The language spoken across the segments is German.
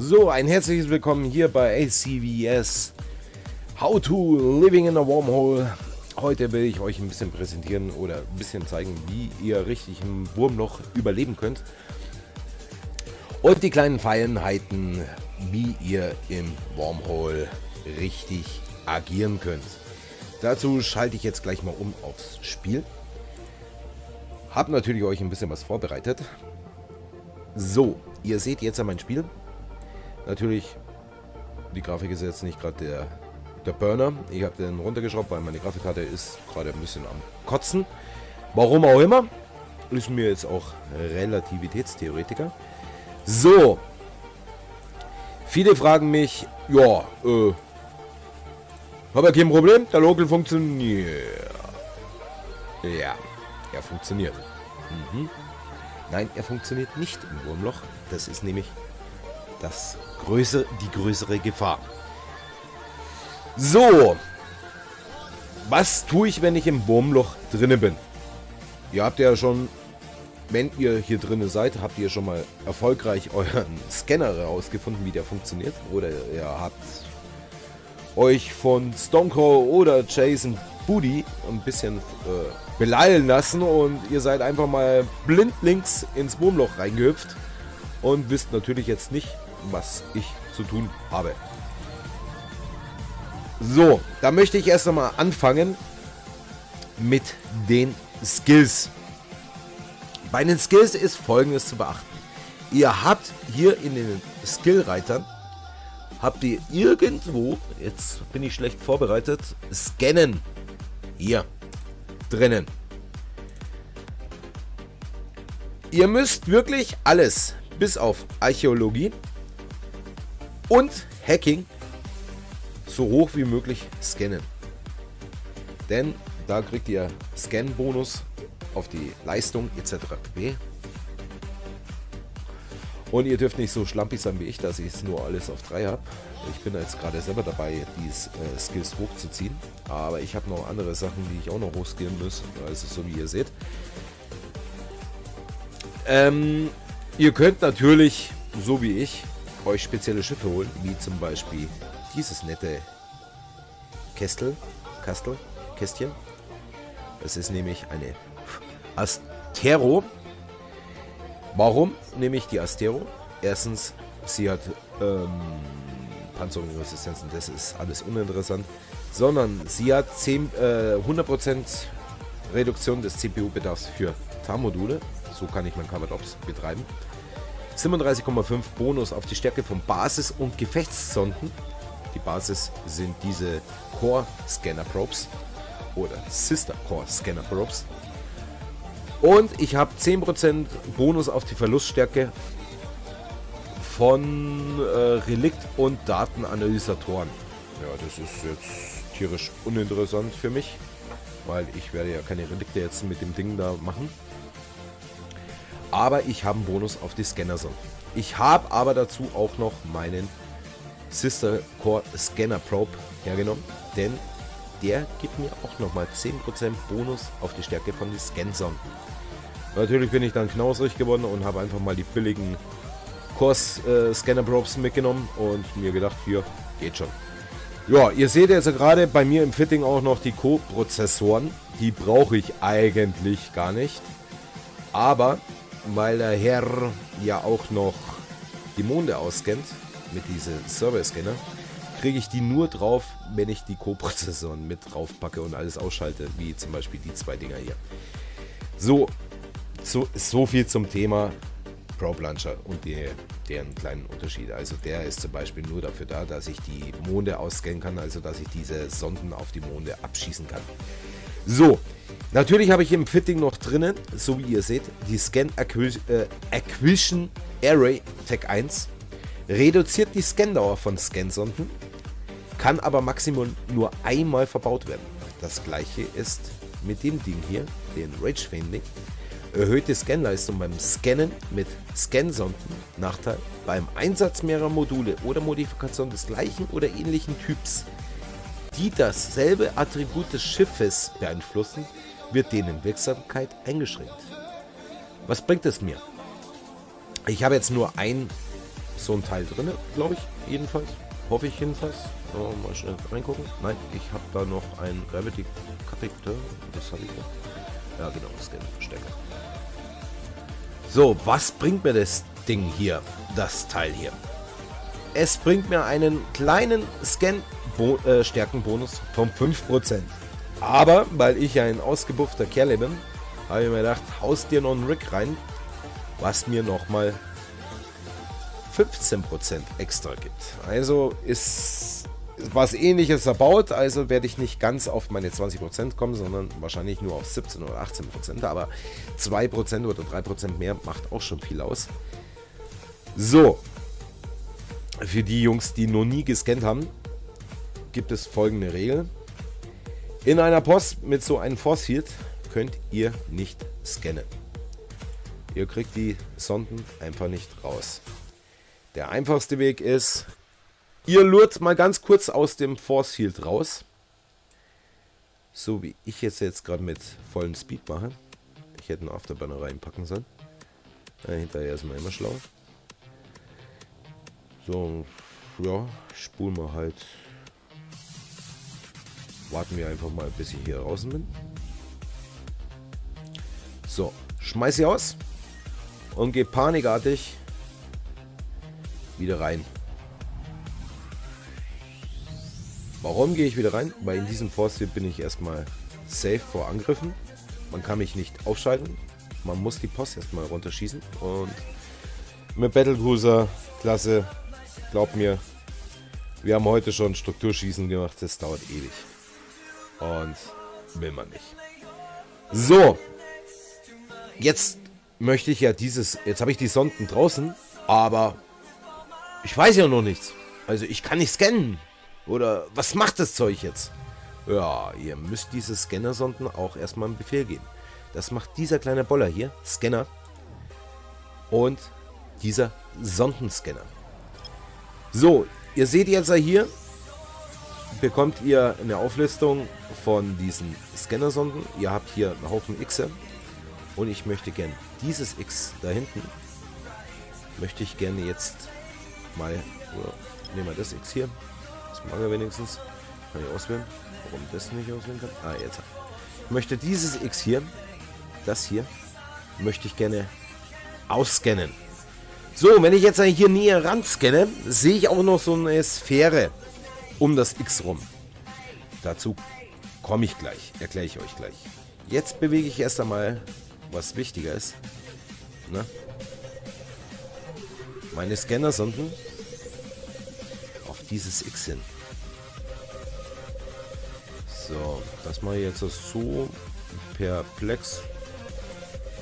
So, ein herzliches Willkommen hier bei ACVS How to Living in a Wormhole. Heute will ich euch ein bisschen präsentieren oder ein bisschen zeigen, wie ihr richtig im Wurmloch überleben könnt. Und die kleinen Feinheiten, wie ihr im Wormhole richtig agieren könnt. Dazu schalte ich jetzt gleich mal um aufs Spiel. Hab natürlich euch ein bisschen was vorbereitet. So, ihr seht jetzt mein Spiel. Natürlich, die Grafik ist jetzt nicht gerade der, der Burner. Ich habe den runtergeschraubt, weil meine Grafikkarte ist gerade ein bisschen am Kotzen. Warum auch immer. Ist mir jetzt auch Relativitätstheoretiker. So. Viele fragen mich, ja, äh, habe ja kein Problem, der Local funktioniert. Ja, er funktioniert. Mhm. Nein, er funktioniert nicht im Wurmloch. Das ist nämlich das größere, die größere Gefahr. So. Was tue ich, wenn ich im Wurmloch drinne bin? Ihr habt ja schon, wenn ihr hier drinne seid, habt ihr schon mal erfolgreich euren Scanner herausgefunden, wie der funktioniert. Oder ihr habt euch von Stone Cold oder Jason Booty ein bisschen äh, beleilen lassen und ihr seid einfach mal blindlings ins Wurmloch reingehüpft und wisst natürlich jetzt nicht, was ich zu tun habe. So, da möchte ich erst einmal anfangen mit den Skills. Bei den Skills ist folgendes zu beachten. Ihr habt hier in den Skillreitern habt ihr irgendwo, jetzt bin ich schlecht vorbereitet, Scannen. Hier drinnen. Ihr müsst wirklich alles, bis auf Archäologie und Hacking, so hoch wie möglich scannen. Denn da kriegt ihr Scan-Bonus auf die Leistung etc. Und ihr dürft nicht so schlampig sein wie ich, dass ich es nur alles auf 3 habe. Ich bin jetzt gerade selber dabei, die äh, Skills hochzuziehen. Aber ich habe noch andere Sachen, die ich auch noch hochskillen muss. Also so wie ihr seht. Ähm, ihr könnt natürlich, so wie ich, euch spezielle Schiffe holen. Wie zum Beispiel dieses nette Kästel. Kastel. Kästchen. Das ist nämlich eine Astero. Warum nehme ich die Astero? Erstens, sie hat ähm, Panzerungsresistenzen, das ist alles uninteressant, sondern sie hat 10, äh, 100% Reduktion des CPU-Bedarfs für TAR-Module. So kann ich mein Covered Ops betreiben. 37,5 Bonus auf die Stärke von Basis- und Gefechtssonden. Die Basis sind diese Core Scanner Probes oder Sister Core Scanner Probes. Und ich habe 10% Bonus auf die Verluststärke von äh, Relikt- und Datenanalysatoren. Ja, das ist jetzt tierisch uninteressant für mich, weil ich werde ja keine Relikte jetzt mit dem Ding da machen. Aber ich habe einen Bonus auf die Scanner. Ich habe aber dazu auch noch meinen Sister Core Scanner Probe hergenommen, denn der gibt mir auch nochmal 10% Bonus auf die Stärke von den Scansonden. Natürlich bin ich dann knausrig geworden und habe einfach mal die billigen Kurs äh, Scanner Probes mitgenommen und mir gedacht, hier geht schon. Ja, ihr seht jetzt gerade bei mir im Fitting auch noch die Co-Prozessoren. Die brauche ich eigentlich gar nicht. Aber weil der Herr ja auch noch die Monde ausscannt mit diesem Server-Scanner, kriege ich die nur drauf, wenn ich die Co-Prozessoren mit drauf packe und alles ausschalte, wie zum Beispiel die zwei Dinger hier. So, so, so viel zum Thema Probe Launcher und die, deren kleinen Unterschiede. Also der ist zum Beispiel nur dafür da, dass ich die Monde ausscannen kann, also dass ich diese Sonden auf die Monde abschießen kann. So, natürlich habe ich im Fitting noch drinnen, so wie ihr seht, die Scan äh, Acquisition Array Tag 1. Reduziert die Scandauer von Scansonden, kann aber maximal nur einmal verbaut werden. Das gleiche ist mit dem Ding hier, den Rage Fending. Erhöhte Scanleistung beim Scannen mit Scansonden. Nachteil: Beim Einsatz mehrerer Module oder Modifikation des gleichen oder ähnlichen Typs, die dasselbe Attribut des Schiffes beeinflussen, wird denen Wirksamkeit eingeschränkt. Was bringt es mir? Ich habe jetzt nur ein so ein Teil drin, glaube ich, jedenfalls. Hoffe ich jedenfalls. Oh, mal schnell reingucken. Nein, ich habe da noch ein Gravity Capacitor. Das habe ich noch. Ja, genau, Scan-Verstecker. So, was bringt mir das Ding hier? Das Teil hier. Es bringt mir einen kleinen Scan-Stärkenbonus äh, von 5%. Aber, weil ich ein ausgebuffter Kerl bin, habe ich mir gedacht, haust dir noch einen Rig rein, was mir nochmal 15% extra gibt. Also ist was ähnliches erbaut, also werde ich nicht ganz auf meine 20% kommen, sondern wahrscheinlich nur auf 17 oder 18%, aber 2% oder 3% mehr macht auch schon viel aus. So, für die Jungs, die noch nie gescannt haben, gibt es folgende Regel. In einer Post mit so einem Force Field könnt ihr nicht scannen. Ihr kriegt die Sonden einfach nicht raus. Der einfachste Weg ist, ihr lurt mal ganz kurz aus dem Force Field raus. So wie ich jetzt, jetzt gerade mit vollem Speed mache. Ich hätte einen Afterburner reinpacken sollen. Ja, hinterher ist man immer schlau. So, ja, spulen wir halt. Warten wir einfach mal, bis ich hier draußen bin. So, schmeiß sie aus und gehe panikartig wieder rein. Warum gehe ich wieder rein? Weil in diesem Force bin ich erstmal safe vor Angriffen. Man kann mich nicht aufschalten. Man muss die Post erstmal runterschießen. Und mit Battlecruiser Klasse, glaub mir, wir haben heute schon Strukturschießen gemacht. Das dauert ewig. Und will man nicht. So. Jetzt möchte ich ja dieses. Jetzt habe ich die Sonden draußen. Aber ich weiß ja noch nichts. Also ich kann nicht scannen. Oder was macht das Zeug jetzt? Ja, ihr müsst diese Scannersonden auch erstmal einen Befehl geben. Das macht dieser kleine Boller hier, Scanner. Und dieser Sondenscanner. So, ihr seht jetzt hier, bekommt ihr eine Auflistung von diesen Scannersonden. Ihr habt hier einen Haufen X. Und ich möchte gerne dieses X da hinten, möchte ich gerne jetzt mal, oder nehmen wir das X hier, das mag er wenigstens, kann ich auswählen, warum das nicht auswählen kann, ah jetzt, ich möchte dieses X hier, das hier, möchte ich gerne ausscannen. So, wenn ich jetzt hier näher ran scanne, sehe ich auch noch so eine Sphäre um das X rum. Dazu komme ich gleich, erkläre ich euch gleich. Jetzt bewege ich erst einmal, was wichtiger ist. Ne? Meine Scanner-Sonden auf dieses X hin. So, das mache ich jetzt so perplex.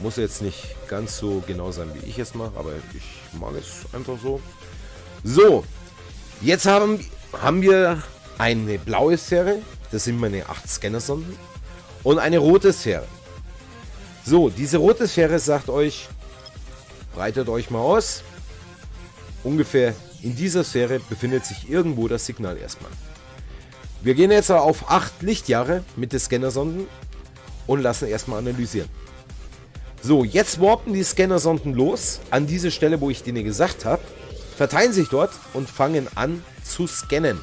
Muss jetzt nicht ganz so genau sein, wie ich es mache, aber ich mag es einfach so. So, jetzt haben, haben wir eine blaue Sphäre, das sind meine 8 Scanner-Sonden, und eine rote Sphäre. So, diese rote Sphäre sagt euch, breitet euch mal aus, ungefähr in dieser Sphäre befindet sich irgendwo das Signal erstmal. Wir gehen jetzt auf 8 Lichtjahre mit den Scannersonden und lassen erstmal analysieren. So, jetzt warpen die Scannersonden los an diese Stelle, wo ich denen gesagt habe, verteilen sich dort und fangen an zu scannen.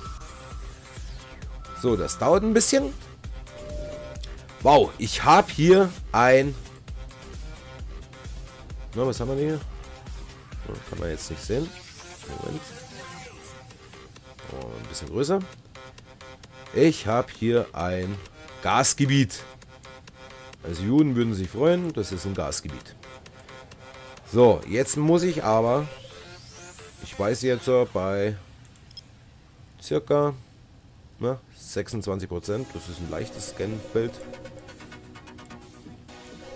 So, das dauert ein bisschen. Wow, ich habe hier ein... Na, was haben wir hier? Kann man jetzt nicht sehen. Moment. Oh, ein bisschen größer. Ich habe hier ein Gasgebiet. Also Juden würden sich freuen, das ist ein Gasgebiet. So, jetzt muss ich aber, ich weiß jetzt bei circa na, 26%, das ist ein leichtes Scanbild,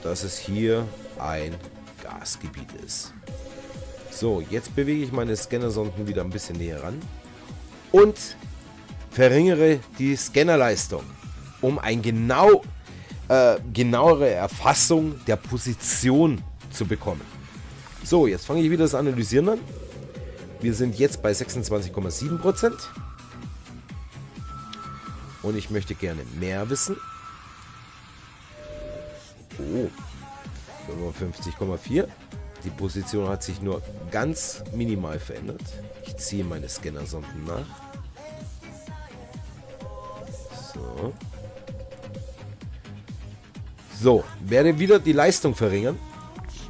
dass es hier ein Gasgebiet ist. So, jetzt bewege ich meine Scannersonden wieder ein bisschen näher ran und verringere die Scannerleistung, um ein genau, äh, genauere Erfassung der Position zu bekommen. So, jetzt fange ich wieder das Analysieren an. Wir sind jetzt bei 26,7%. Und ich möchte gerne mehr wissen. Oh, 55,4. Die Position hat sich nur ganz minimal verändert. Ich ziehe meine Scannersonden nach. So. So, werde wieder die Leistung verringern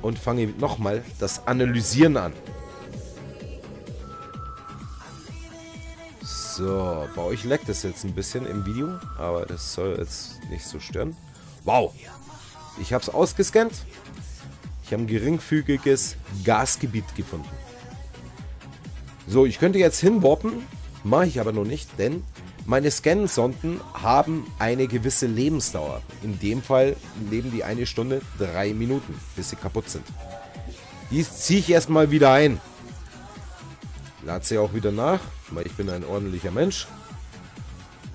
und fange nochmal das Analysieren an. So, bei euch leckt es jetzt ein bisschen im Video, aber das soll jetzt nicht so stören. Wow, ich habe es ausgescannt. Ich habe ein geringfügiges Gasgebiet gefunden. So, ich könnte jetzt hinwarpen, mache ich aber noch nicht, denn meine Scan-Sonden haben eine gewisse Lebensdauer. In dem Fall leben die eine Stunde drei Minuten, bis sie kaputt sind. Die ziehe ich erstmal wieder ein. Lade sie auch wieder nach, weil ich bin ein ordentlicher Mensch.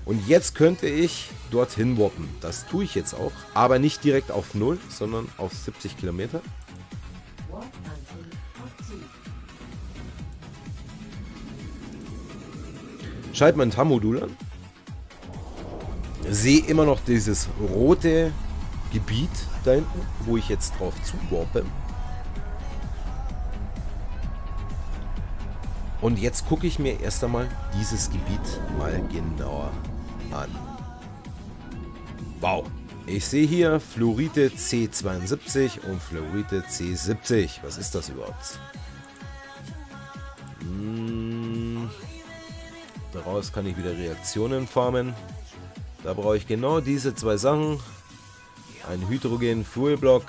Und jetzt könnte ich dorthin warpen. Das tue ich jetzt auch, aber nicht direkt auf 0, sondern auf 70 Kilometer. Schalte mein TAM-Modul an. Sehe immer noch dieses rote Gebiet da hinten, wo ich jetzt drauf zuwarpe. Und jetzt gucke ich mir erst einmal dieses Gebiet mal genauer an. Wow. Ich sehe hier Fluorite C72 und Fluorite C70. Was ist das überhaupt? Daraus kann ich wieder Reaktionen formen. Da brauche ich genau diese zwei Sachen. Ein Hydrogen Fuel Block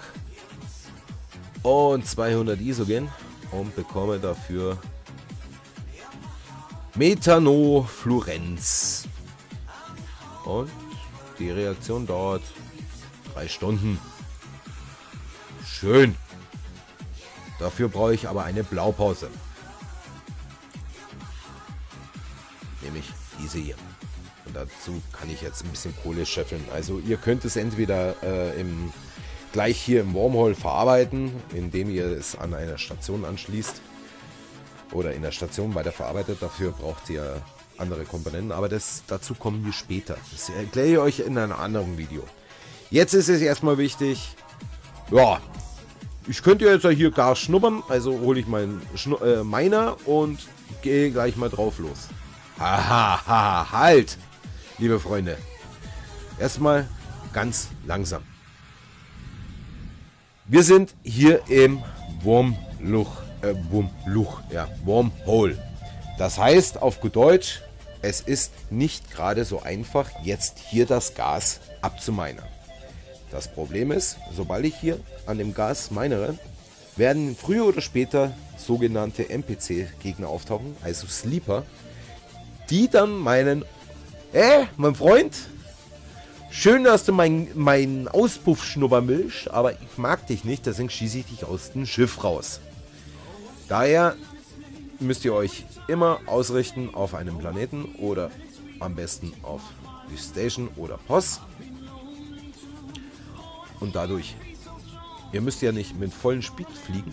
und 200 Isogen und bekomme dafür Methanofluorenz. Und die Reaktion dauert drei Stunden. Schön. Dafür brauche ich aber eine Blaupause. nämlich diese hier. Und dazu kann ich jetzt ein bisschen Kohle scheffeln. Also ihr könnt es entweder äh, im, gleich hier im Wormhole verarbeiten, indem ihr es an einer Station anschließt oder in der Station weiterverarbeitet. Dafür braucht ihr andere Komponenten, aber das, dazu kommen wir später. Das erkläre ich euch in einem anderen Video. Jetzt ist es erstmal wichtig, ja, ich könnte jetzt hier gar schnuppern, also hole ich meinen äh, Miner und gehe gleich mal drauf los. Haha, halt, liebe Freunde. Erstmal ganz langsam. Wir sind hier im Wurmluch, äh, Wurmluch, ja, Wormhole. Das heißt auf gut Deutsch, es ist nicht gerade so einfach, jetzt hier das Gas abzuminern. Das Problem ist, sobald ich hier an dem Gas minere, werden früher oder später sogenannte NPC-Gegner auftauchen, also Sleeper, die dann meinen, äh, mein Freund, schön, dass du meinen mein Auspuff schnuppern willst, aber ich mag dich nicht, deswegen schieße ich dich aus dem Schiff raus. Daher müsst ihr euch immer ausrichten auf einem Planeten oder am besten auf die Station oder Post. Und dadurch, ihr müsst ja nicht mit vollem Speed fliegen,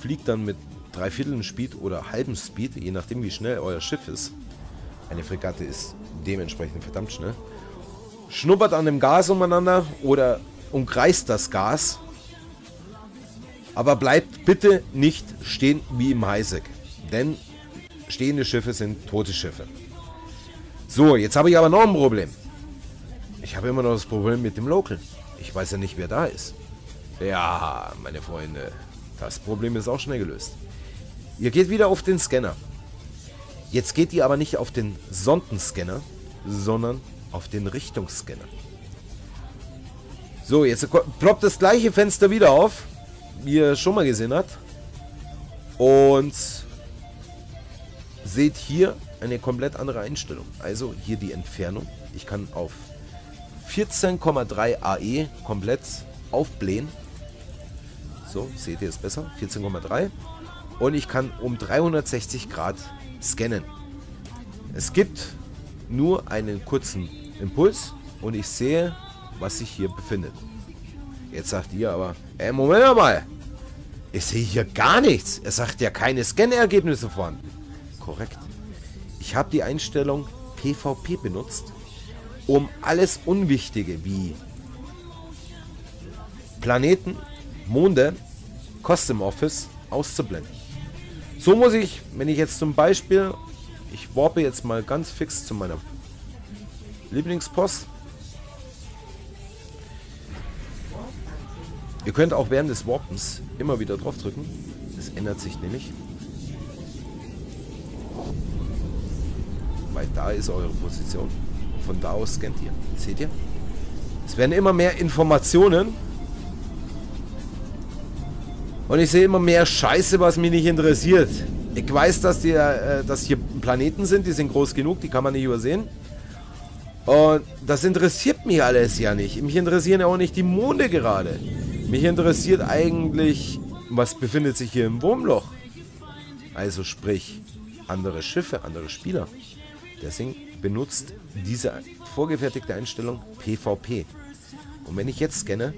fliegt dann mit Dreiviertel Speed oder halben Speed, je nachdem wie schnell euer Schiff ist. Eine Fregatte ist dementsprechend verdammt schnell. Schnuppert an dem Gas umeinander oder umkreist das Gas. Aber bleibt bitte nicht stehen wie im Highsec. Denn stehende Schiffe sind tote Schiffe. So, jetzt habe ich aber noch ein Problem. Ich habe immer noch das Problem mit dem Local. Ich weiß ja nicht, wer da ist. Ja, meine Freunde, das Problem ist auch schnell gelöst. Ihr geht wieder auf den Scanner. Jetzt geht ihr aber nicht auf den Sondenscanner, sondern auf den Richtungsscanner. So, jetzt ploppt das gleiche Fenster wieder auf, ihr schon mal gesehen habt. Und seht hier eine komplett andere Einstellung. Also hier die Entfernung. Ich kann auf 14,3 AE komplett aufblähen. So, seht ihr es besser? 14,3 und ich kann um 360 Grad scannen. Es gibt nur einen kurzen Impuls und ich sehe, was sich hier befindet. Jetzt sagt ihr aber, ey, Moment mal, ich sehe hier gar nichts. Er sagt ja keine Scan-Ergebnisse vorhanden. Korrekt. Ich habe die Einstellung PvP benutzt, um alles Unwichtige wie Planeten, Monde Custom Office auszublenden. So muss ich, wenn ich jetzt zum Beispiel, ich warpe jetzt mal ganz fix zu meiner Lieblingspost. Ihr könnt auch während des Warpens immer wieder drauf drücken. Es ändert sich nämlich. Weil da ist eure Position. Von da aus scannt ihr. Seht ihr? Es werden immer mehr Informationen. Und ich sehe immer mehr Scheiße, was mich nicht interessiert. Ich weiß, dass, die, äh, dass hier Planeten sind, die sind groß genug, die kann man nicht übersehen. Und das interessiert mich alles ja nicht. Mich interessieren ja auch nicht die Monde gerade. Mich interessiert eigentlich, was befindet sich hier im Wurmloch. Also sprich, andere Schiffe, andere Spieler. Deswegen benutzt diese vorgefertigte Einstellung PvP. Und wenn ich jetzt scanne,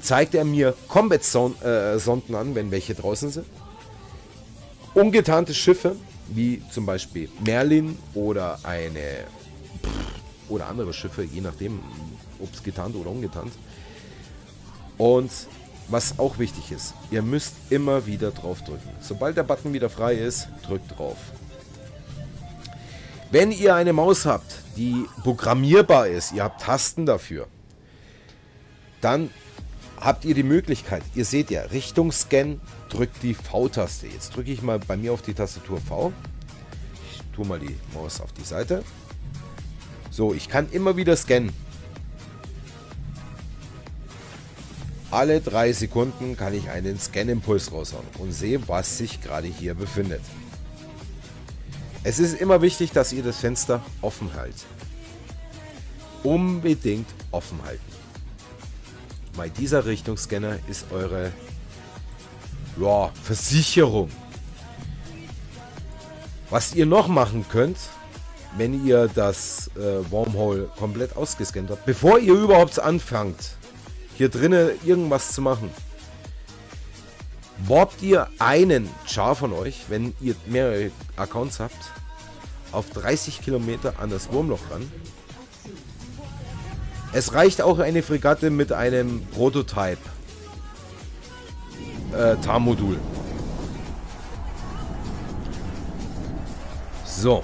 zeigt er mir Combat-Sonden an, wenn welche draußen sind. Ungetarnte Schiffe, wie zum Beispiel Merlin oder eine oder andere Schiffe, je nachdem, ob es getarnt oder ungetarnt. Und was auch wichtig ist, ihr müsst immer wieder drauf drücken. Sobald der Button wieder frei ist, drückt drauf. Wenn ihr eine Maus habt, die programmierbar ist, ihr habt Tasten dafür, dann habt ihr die Möglichkeit, ihr seht ja, Richtung Scan drückt die V-Taste. Jetzt drücke ich mal bei mir auf die Tastatur V. Ich tue mal die Maus auf die Seite. So, ich kann immer wieder scannen. Alle drei Sekunden kann ich einen Scan-Impuls raushauen und sehe, was sich gerade hier befindet. Es ist immer wichtig, dass ihr das Fenster offen haltet. Unbedingt offen halten. Weil dieser Richtungsscanner ist eure ja, Versicherung. Was ihr noch machen könnt, wenn ihr das äh, Wormhole komplett ausgescannt habt, bevor ihr überhaupt anfangt, hier drinnen irgendwas zu machen, warpt ihr einen Char von euch, wenn ihr mehrere Accounts habt, auf 30 Kilometer an das Wurmloch ran. Es reicht auch eine Fregatte mit einem Prototype äh, TAR-Modul. So.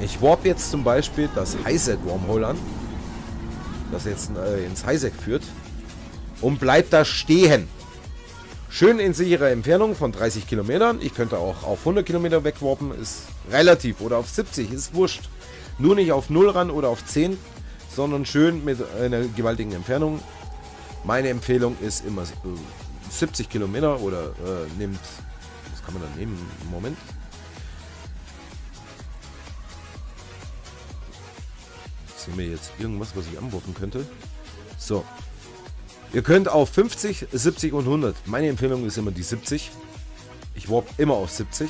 Ich warp jetzt zum Beispiel das Highset Wormhole an, das jetzt äh, ins Highsec führt und bleibt da stehen. Schön in sicherer Entfernung von 30 Kilometern. Ich könnte auch auf 100 Kilometer wegwarpen, ist relativ. Oder auf 70, ist wurscht. Nur nicht auf 0 ran oder auf 10, sondern schön mit einer gewaltigen Entfernung. Meine Empfehlung ist immer 70 Kilometer oder äh, nimmt, was kann man dann nehmen? Moment. Sehen wir jetzt irgendwas, was ich antworten könnte? So, Ihr könnt auf 50, 70 und 100. Meine Empfehlung ist immer die 70. Ich warp immer auf 70.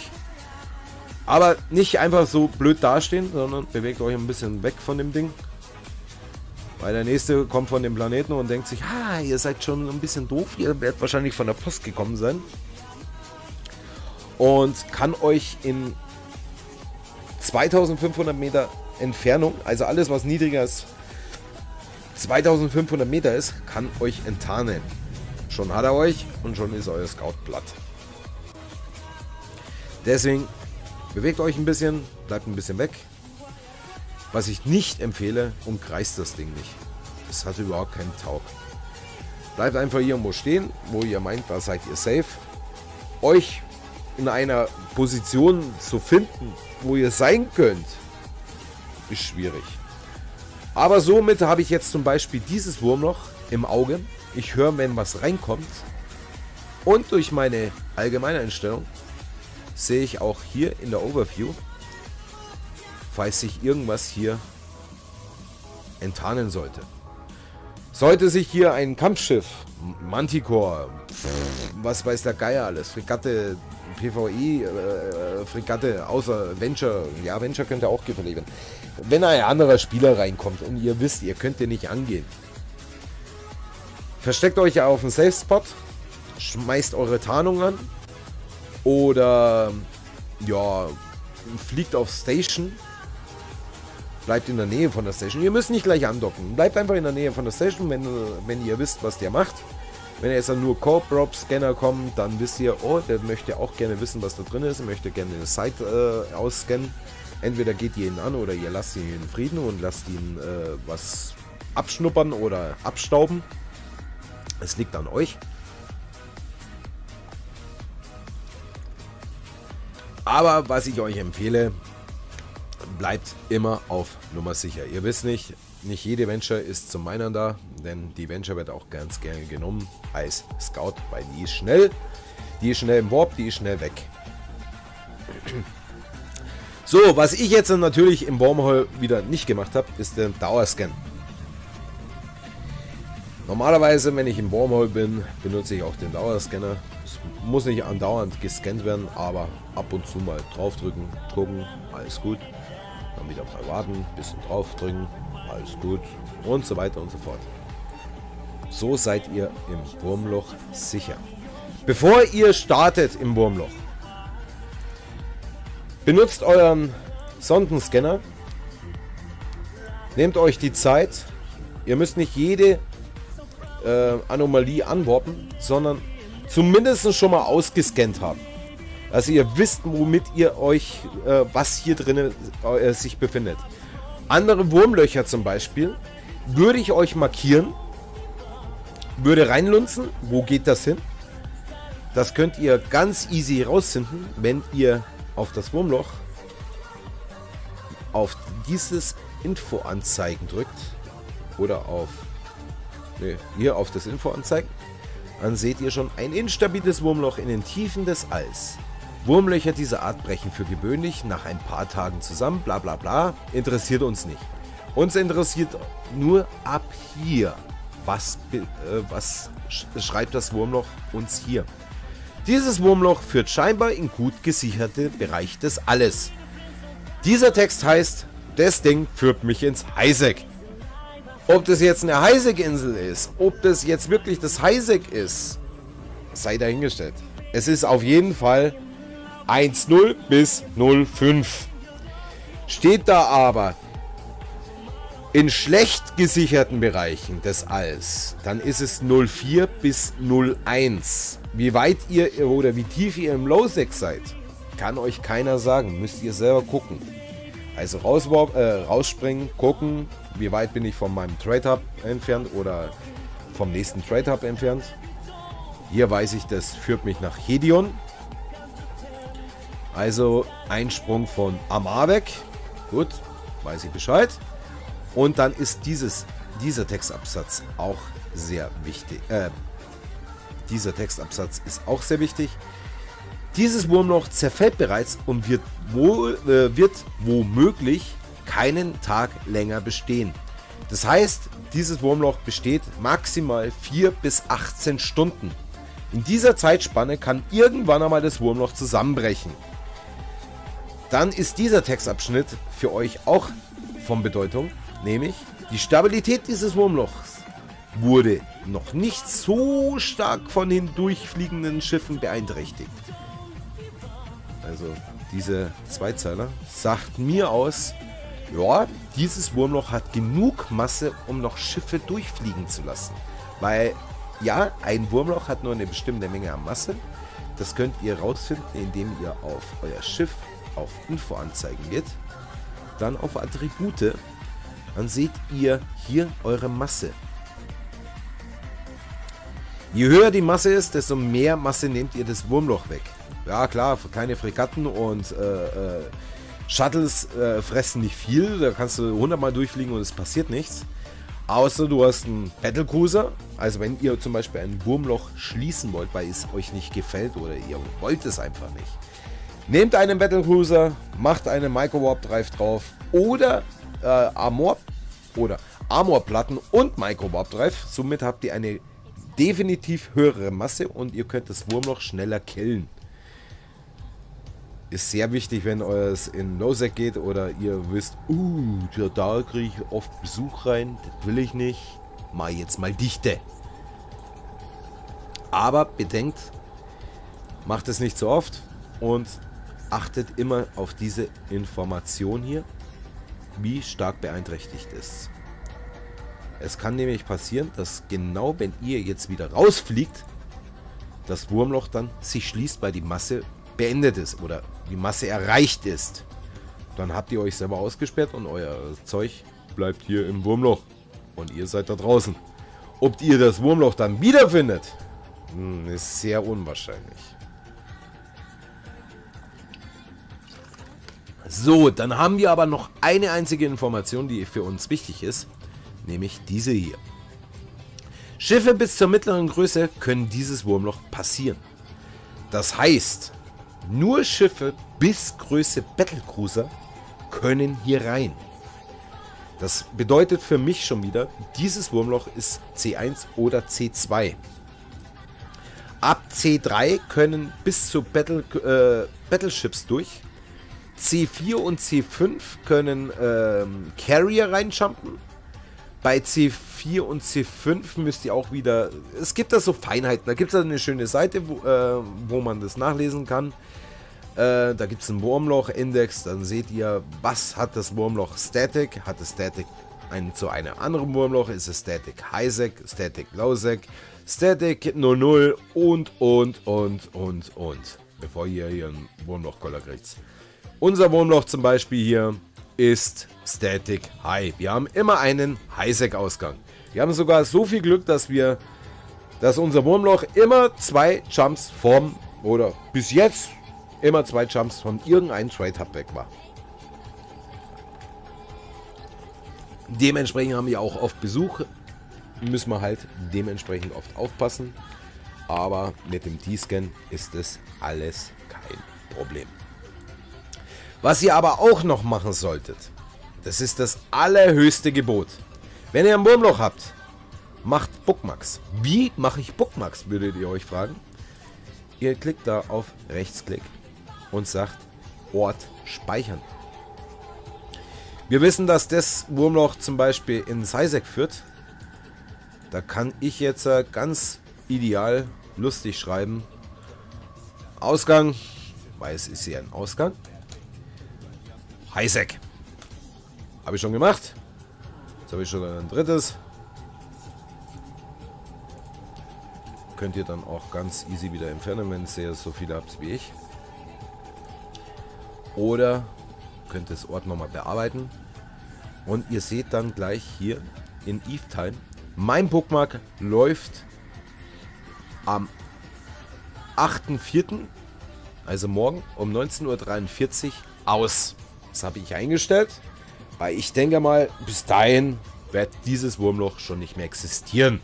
Aber nicht einfach so blöd dastehen, sondern bewegt euch ein bisschen weg von dem Ding. Weil der nächste kommt von dem Planeten und denkt sich, ah, ihr seid schon ein bisschen doof, ihr werdet wahrscheinlich von der Post gekommen sein. Und kann euch in 2500 Meter Entfernung, also alles was niedriger ist 2500 Meter ist, kann euch enttarnen. Schon hat er euch und schon ist euer Scout platt. Deswegen bewegt euch ein bisschen, bleibt ein bisschen weg. Was ich nicht empfehle, umkreist das Ding nicht. Es hat überhaupt keinen Taug. Bleibt einfach irgendwo stehen, wo ihr meint, da seid ihr safe. Euch in einer Position zu finden, wo ihr sein könnt, ist schwierig. Aber somit habe ich jetzt zum Beispiel dieses Wurmloch im Auge. Ich höre, wenn was reinkommt. Und durch meine allgemeine Einstellung sehe ich auch hier in der Overview, falls sich irgendwas hier enttarnen sollte. Sollte sich hier ein Kampfschiff, Manticore, was weiß der Geier alles, Fregatte, PvE, äh, Fregatte, außer Venture, ja, Venture könnte auch Gefahr leben wenn ein anderer Spieler reinkommt und ihr wisst, ihr könnt den nicht angehen, versteckt euch auf einen Safe Spot, schmeißt eure Tarnung an oder ja, fliegt auf Station, bleibt in der Nähe von der Station. Ihr müsst nicht gleich andocken, bleibt einfach in der Nähe von der Station, wenn, wenn ihr wisst, was der macht. Wenn jetzt dann nur Co-Prop-Scanner kommen, dann wisst ihr, oh, der möchte auch gerne wissen, was da drin ist, möchte gerne eine Site äh, ausscannen. Entweder geht ihr ihn an oder ihr lasst ihn in Frieden und lasst ihn äh, was abschnuppern oder abstauben. Es liegt an euch. Aber was ich euch empfehle, bleibt immer auf Nummer sicher. Ihr wisst nicht, nicht jede Venture ist zum Minern da, denn die Venture wird auch ganz gerne genommen als Scout, weil die ist schnell, die ist schnell im Warp, die ist schnell weg. So, was ich jetzt natürlich im Wormhole wieder nicht gemacht habe, ist der Dauerscan. Normalerweise, wenn ich im Wormhole bin, benutze ich auch den Dauerscanner. Es muss nicht andauernd gescannt werden, aber ab und zu mal draufdrücken, gucken, alles gut. Dann wieder mal warten, bisschen draufdrücken, alles gut und so weiter und so fort. So seid ihr im Wurmloch sicher. Bevor ihr startet im Wurmloch, benutzt euren Sondenscanner, nehmt euch die Zeit, ihr müsst nicht jede äh, Anomalie anworten, sondern zumindest schon mal ausgescannt haben. Also ihr wisst, womit ihr euch, äh, was hier drin äh, sich befindet. Andere Wurmlöcher zum Beispiel würde ich euch markieren, würde reinlunzen. Wo geht das hin? Das könnt ihr ganz easy rausfinden, wenn ihr auf das Wurmloch auf dieses Info anzeigen drückt oder auf nee, hier auf das Info anzeigen, dann seht ihr schon ein instabiles Wurmloch in den Tiefen des Alls. Wurmlöcher dieser Art brechen für gewöhnlich nach ein paar Tagen zusammen, bla bla bla, interessiert uns nicht. Uns interessiert nur ab hier, was, äh, was schreibt das Wurmloch uns hier. Dieses Wurmloch führt scheinbar in gut gesicherte Bereich des Alles. Dieser Text heißt, das Ding führt mich ins Highsec. Ob das jetzt eine Highsec-Insel ist, ob das jetzt wirklich das Highsec ist, sei dahingestellt. Es ist auf jeden Fall 1.0 bis 0.5. Steht da aber in schlecht gesicherten Bereichen des Alls, dann ist es 0.4 bis 0.1. Wie weit ihr oder wie tief ihr im Low-Sec seid, kann euch keiner sagen. Müsst ihr selber gucken. Also raus, äh, rausspringen, gucken, wie weit bin ich von meinem Trade Hub entfernt oder vom nächsten Trade Hub entfernt. Hier weiß ich, das führt mich nach Hedion. Also ein Sprung von Amar weg. Gut, weiß ich Bescheid. Und dann ist dieses, dieser Textabsatz auch sehr wichtig. Äh, dieser Textabsatz ist auch sehr wichtig. Dieses Wurmloch zerfällt bereits und wird, wohl, äh, wird womöglich keinen Tag länger bestehen. Das heißt, dieses Wurmloch besteht maximal 4 bis 18 Stunden. In dieser Zeitspanne kann irgendwann einmal das Wurmloch zusammenbrechen dann ist dieser Textabschnitt für euch auch von Bedeutung, nämlich die Stabilität dieses Wurmlochs wurde noch nicht so stark von den durchfliegenden Schiffen beeinträchtigt. Also diese Zweizeiler sagt mir aus, ja, dieses Wurmloch hat genug Masse, um noch Schiffe durchfliegen zu lassen. Weil, ja, ein Wurmloch hat nur eine bestimmte Menge an Masse. Das könnt ihr rausfinden, indem ihr auf euer Schiff auf Info anzeigen geht, dann auf Attribute, dann seht ihr hier eure Masse. Je höher die Masse ist, desto mehr Masse nehmt ihr das Wurmloch weg. Ja klar, keine Fregatten und äh, äh, Shuttles äh, fressen nicht viel. Da kannst du 100 Mal durchfliegen und es passiert nichts. Außer du hast einen Battlecruiser. Also wenn ihr zum Beispiel ein Wurmloch schließen wollt, weil es euch nicht gefällt oder ihr wollt es einfach nicht Nehmt einen Battlecruiser, macht eine Micro Warp Drive drauf oder äh, Armor oder Armorplatten und Micro Warp Drive. Somit habt ihr eine definitiv höhere Masse und ihr könnt das Wurmloch schneller killen. Ist sehr wichtig, wenn es in No-Sec geht oder ihr wisst, uh, da kriege ich oft Besuch rein, das will ich nicht. Mal jetzt mal Dichte. Aber bedenkt, macht es nicht so oft und achtet immer auf diese Information hier, wie stark beeinträchtigt ist. Es kann nämlich passieren, dass genau wenn ihr jetzt wieder rausfliegt, das Wurmloch dann sich schließt, weil die Masse beendet ist oder die Masse erreicht ist. Dann habt ihr euch selber ausgesperrt und euer Zeug bleibt hier im Wurmloch. Und ihr seid da draußen. Ob ihr das Wurmloch dann wiederfindet, hm, ist sehr unwahrscheinlich. So, dann haben wir aber noch eine einzige Information, die für uns wichtig ist, nämlich diese hier. Schiffe bis zur mittleren Größe können dieses Wurmloch passieren. Das heißt, nur Schiffe bis Größe Battlecruiser können hier rein. Das bedeutet für mich schon wieder, dieses Wurmloch ist C1 oder C2. Ab C3 können bis zu Battle, äh, Battleships durch. C4 und C5 können ähm, Carrier reinjumpen. Bei C4 und C5 müsst ihr auch wieder... Es gibt da so Feinheiten. Da gibt es eine schöne Seite, wo, äh, wo man das nachlesen kann. Äh, da gibt es einen Wurmloch-Index. Dann seht ihr, was hat das Wurmloch Static. Hat es Static ein, zu einem anderen Wurmloch? Ist es Static Highsec, Static Lowsec, Static 00 und, und, und, und, und. Bevor ihr hier einen Wurmloch-Koller kriegt. Unser Wurmloch zum Beispiel hier ist Static High. Wir haben immer einen Highsec-Ausgang. Wir haben sogar so viel Glück, dass wir, dass unser Wurmloch immer zwei Jumps vom, oder bis jetzt immer zwei Jumps von irgendeinem Trade Hub weg war. Dementsprechend haben wir auch oft Besuch. Müssen wir halt dementsprechend oft aufpassen. Aber mit dem T-Scan ist es alles kein Problem. Was ihr aber auch noch machen solltet, das ist das allerhöchste Gebot. Wenn ihr ein Wurmloch habt, macht Bookmarks. Wie mache ich Bookmarks, würdet ihr euch fragen? Ihr klickt da auf Rechtsklick und sagt Ort speichern. Wir wissen, dass das Wurmloch zum Beispiel in Seisek führt. Da kann ich jetzt äh, ganz ideal lustig schreiben. Ausgang, weil es ist ja ein Ausgang. Highsec. Habe ich schon gemacht. Jetzt habe ich schon ein drittes. Könnt ihr dann auch ganz easy wieder entfernen, wenn ihr so viele habt wie ich. Oder könnt das Ort nochmal bearbeiten. Und ihr seht dann gleich hier in Eve Time, mein Bookmark läuft am 8.4., also morgen um 19.43 Uhr aus. Das habe ich eingestellt, weil ich denke mal, bis dahin wird dieses Wurmloch schon nicht mehr existieren.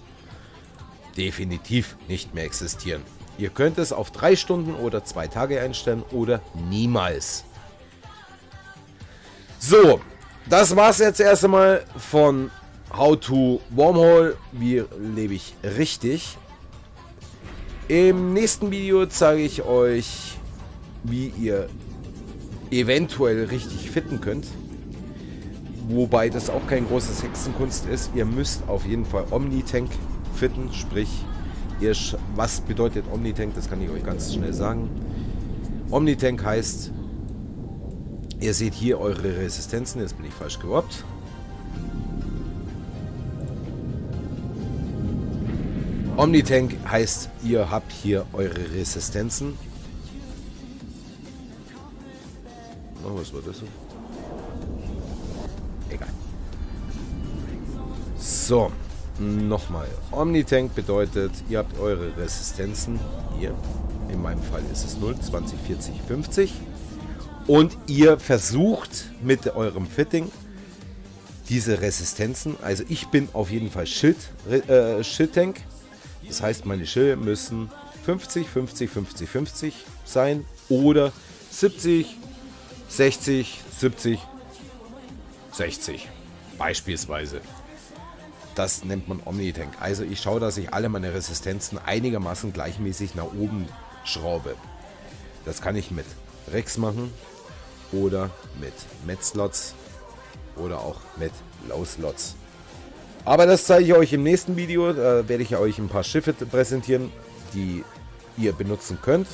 Definitiv nicht mehr existieren. Ihr könnt es auf drei Stunden oder zwei Tage einstellen oder niemals. So, das war's jetzt erst einmal von How to Wormhole. Wie lebe ich richtig? Im nächsten Video zeige ich euch, wie ihr eventuell richtig fitten könnt. Wobei das auch kein großes Hexenkunst ist. Ihr müsst auf jeden Fall Omnitank fitten, sprich, ihr was bedeutet Omnitank? Das kann ich euch ganz schnell sagen. Omnitank heißt, ihr seht hier eure Resistenzen, jetzt bin ich falsch geworbt. Omnitank heißt, ihr habt hier eure Resistenzen Oh, was war das? Egal. So, nochmal. Omnitank bedeutet, ihr habt eure Resistenzen hier. In meinem Fall ist es 0, 20, 40, 50. Und ihr versucht mit eurem Fitting diese Resistenzen, also ich bin auf jeden Fall Schild, äh, Schildtank. Das heißt, meine Schilde müssen 50, 50, 50, 50 sein oder 70, 60, 70, 60. Beispielsweise. Das nennt man Omnitank. Also ich schaue, dass ich alle meine Resistenzen einigermaßen gleichmäßig nach oben schraube. Das kann ich mit Rex machen oder mit Met-Slots oder auch mit Low-Slots. Aber das zeige ich euch im nächsten Video. Da werde ich euch ein paar Schiffe präsentieren, die ihr benutzen könnt.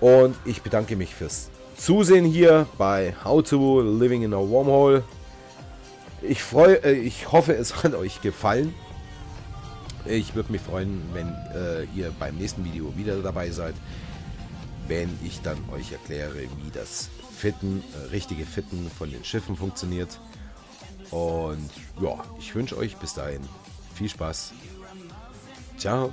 Und ich bedanke mich fürs Zusehen hier bei How to Living in a Wormhole. Ich freue, äh, ich hoffe, es hat euch gefallen. Ich würde mich freuen, wenn äh, ihr beim nächsten Video wieder dabei seid, wenn ich dann euch erkläre, wie das Fitten, äh, richtige Fitten von den Schiffen funktioniert. Und ja, ich wünsche euch bis dahin viel Spaß. Ciao.